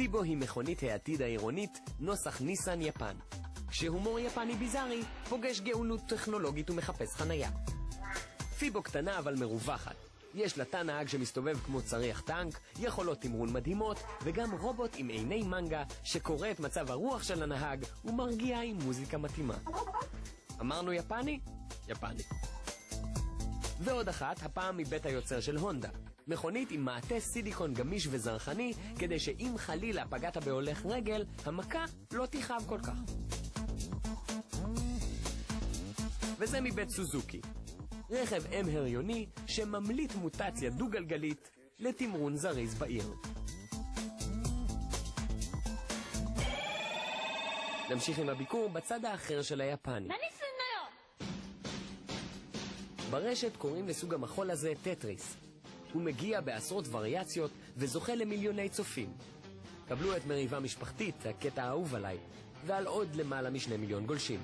פיבו היא מכונית העתיד העירונית, נוסח ניסן יפן. כשהומור יפני ביזארי פוגש גאונות טכנולוגית ומחפש חנייה. פיבו קטנה אבל מרווחת. יש לה תא נהג שמסתובב כמו צריח טנק, יכולות תמרון מדהימות, וגם רובוט עם עיני מנגה שקורא את מצב הרוח של הנהג ומרגיע עם מוזיקה מתאימה. אמרנו יפני? יפני. ועוד אחת, הפעם מבית היוצר של הונדה. מכונית עם מעטה סיליקון גמיש וזרחני, כדי שאם חלילה פגעת בהולך רגל, המכה לא תכאב כל כך. וזה מבית סוזוקי. רכב אם הריוני שממליט מוטציה דו-גלגלית לתמרון זריז בעיר. נמשיך עם הביקור בצד האחר של היפני. ברשת קוראים לסוג המחול הזה טטריס. הוא מגיע בעשרות וריאציות וזוכה למיליוני צופים. קבלו את מריבה משפחתית, הקטע האהוב עליי, ועל עוד למעלה משני מיליון גולשים.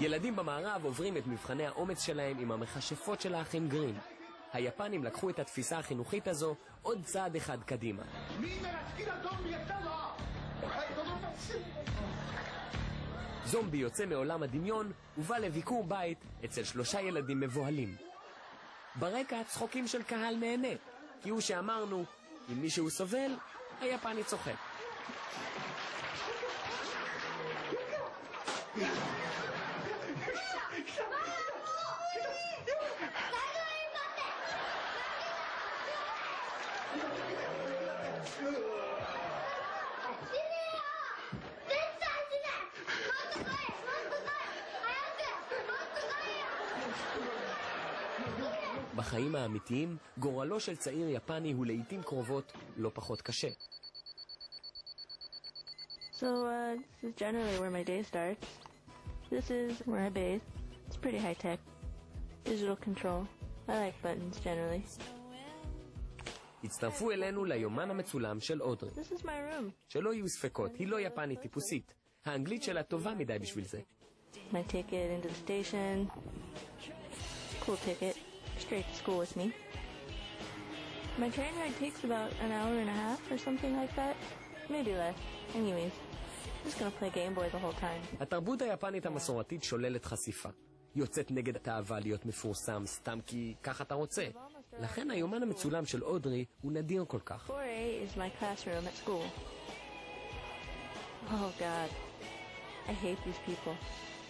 ילדים במערב עוברים את מבחני האומץ שלהם עם המכשפות של האחים גרים. היפנים לקחו את התפיסה החינוכית הזו עוד צעד אחד קדימה. זומבי יוצא מעולם הדמיון ובא לביקור בית אצל שלושה ילדים מבוהלים. ברקע צחוקים של קהל נהנה, כי הוא שאמרנו, אם מישהו סובל, היפני צוחק. בחיים האמיתיים, גורלו של צעיר יפני הוא לעיתים קרובות לא פחות קשה. So, uh, this is generally where my day starts. This is where I bathe. It's pretty high tech. Digital control. I like buttons generally. הצטרפו אלינו ליומן המצולם של אודרי. This is my room. שלא יהיו ספקות, היא לא יפנית טיפוסית. האנגלית שלה טובה מדי בשביל זה. My ticket into the station. Cool ticket. Straight to school with me. My train ride takes about an hour and a half or something like that. Maybe less. Anyways, I'm just gonna play Game Boy the whole time. התרבות היפנית המסורתית שוללת חשיפה. יוצאת נגד התאווה להיות מפורסם סתם כי כך אתה רוצה. לכן היומן המצולם של אודרי הוא נדיר כל כך. 4A is my classroom at school. Oh god. I hate these people.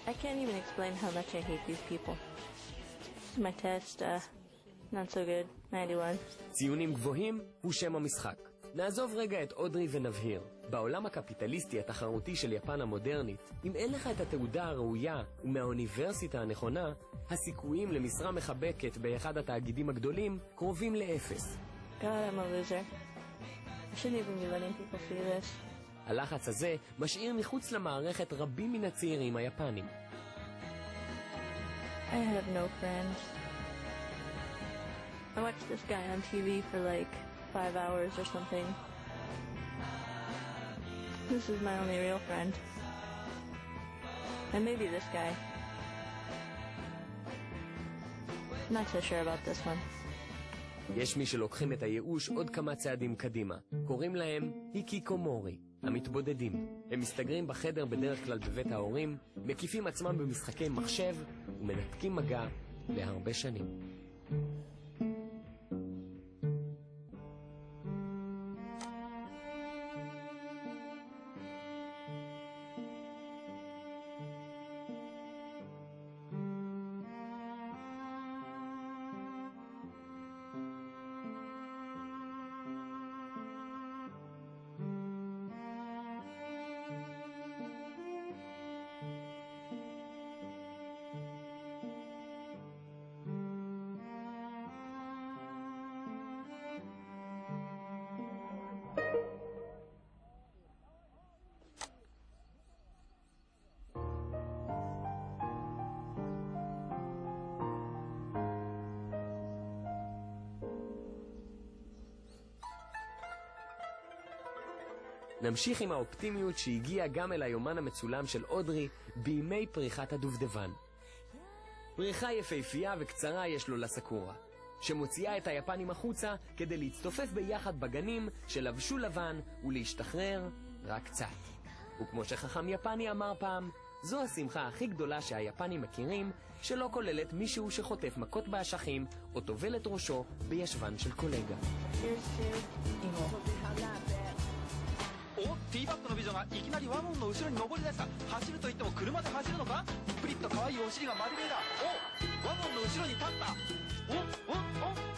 I can't even explain how much I hate these people. My test, uh, not so good. 91. ציונים גבוהים הוא שם המשחק. נעזוב רגע את אודרי ונבהיר. בעולם הקפיטליסטי התחרותי של יפן המודרנית, אם אין לך את התעודה הראויה ומהאוניברסיטה הנכונה, הסיכויים למשרה מחבקת באחד התאגידים הגדולים קרובים לאפס. God, I'm a loser. I shouldn't even be letting people see this. הלחץ הזה משאיר מחוץ למערכת רבים מן הצעירים היפנים. I have no friends. I watched this guy on TV for like five hours or something. This is my only real friend. And maybe this guy. Not so sure about this one. יש מי שלוקחים את הייאוש עוד כמה צעדים קדימה. קוראים להם היקיקומורי, המתבודדים. הם מסתגרים בחדר בדרך כלל בבית ההורים, מקיפים עצמם במשחקי מחשב ומנתקים מגע להרבה שנים. נמשיך עם האופטימיות שהגיעה גם אל היומן המצולם של אודרי בימי פריחת הדובדבן. פריחה יפהפייה וקצרה יש לו לסקורה, שמוציאה את היפנים החוצה כדי להצטופף ביחד בגנים שלבשו לבן ולהשתחרר רק קצת. וכמו שחכם יפני אמר פעם, זו השמחה הכי גדולה שהיפנים מכירים, שלא כוללת מישהו שחוטף מכות באשכים או טובל את ראשו בישבן של קולגה. おティーバッグの美女がいきなりワゴンの後ろに登り出した。走ると言っても車で走るのか？プリッと可愛いお尻が丸見えだ。おワゴンの後ろに立った。おおお。